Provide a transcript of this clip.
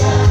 Nation.